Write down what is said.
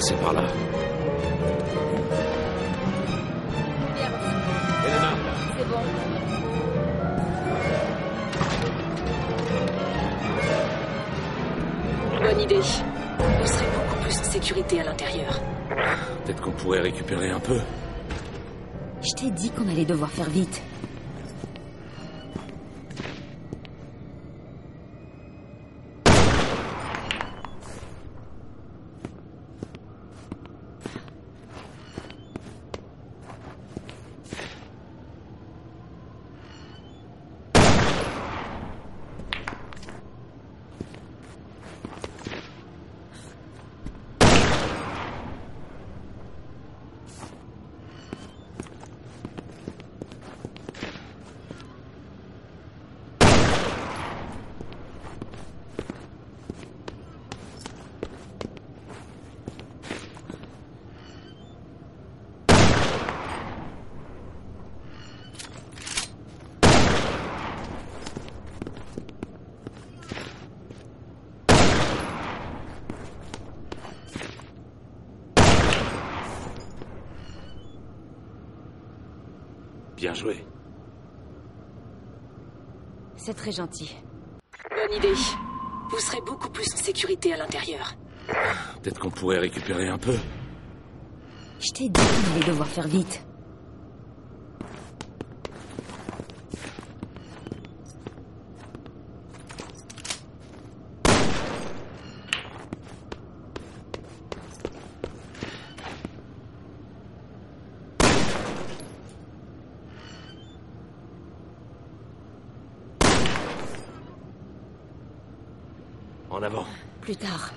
passer par là. Elena, C'est bon. Bonne idée. Vous serez beaucoup plus en sécurité à l'intérieur. peut-être qu'on pourrait récupérer un peu. Je t'ai dit qu'on allait devoir faire vite. Bien joué. C'est très gentil. Bonne idée. Vous serez beaucoup plus en sécurité à l'intérieur. Peut-être qu'on pourrait récupérer un peu. Je t'ai dit qu'on allait devoir faire vite. En avant. Plus tard.